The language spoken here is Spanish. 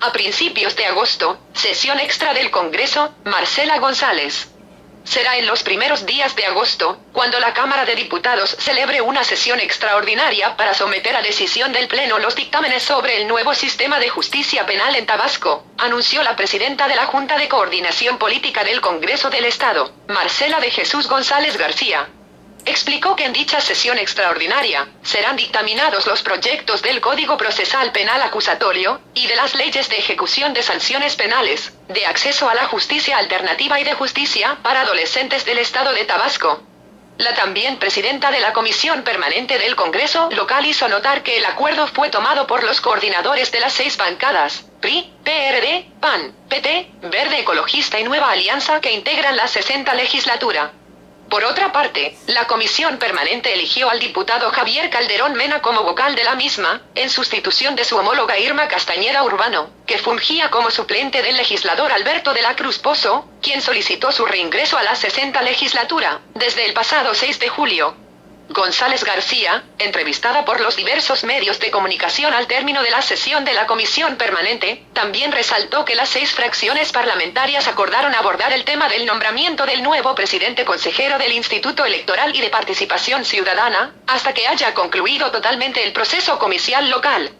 a principios de agosto, sesión extra del Congreso, Marcela González. Será en los primeros días de agosto, cuando la Cámara de Diputados celebre una sesión extraordinaria para someter a decisión del Pleno los dictámenes sobre el nuevo sistema de justicia penal en Tabasco, anunció la presidenta de la Junta de Coordinación Política del Congreso del Estado, Marcela de Jesús González García explicó que en dicha sesión extraordinaria serán dictaminados los proyectos del Código Procesal Penal Acusatorio y de las leyes de ejecución de sanciones penales, de acceso a la justicia alternativa y de justicia para adolescentes del Estado de Tabasco. La también presidenta de la Comisión Permanente del Congreso local hizo notar que el acuerdo fue tomado por los coordinadores de las seis bancadas, PRI, PRD, PAN, PT, Verde Ecologista y Nueva Alianza que integran la 60 legislatura. Por otra parte, la comisión permanente eligió al diputado Javier Calderón Mena como vocal de la misma, en sustitución de su homóloga Irma Castañeda Urbano, que fungía como suplente del legislador Alberto de la Cruz Pozo, quien solicitó su reingreso a la 60 legislatura, desde el pasado 6 de julio. González García, entrevistada por los diversos medios de comunicación al término de la sesión de la comisión permanente, también resaltó que las seis fracciones parlamentarias acordaron abordar el tema del nombramiento del nuevo presidente consejero del Instituto Electoral y de Participación Ciudadana, hasta que haya concluido totalmente el proceso comicial local.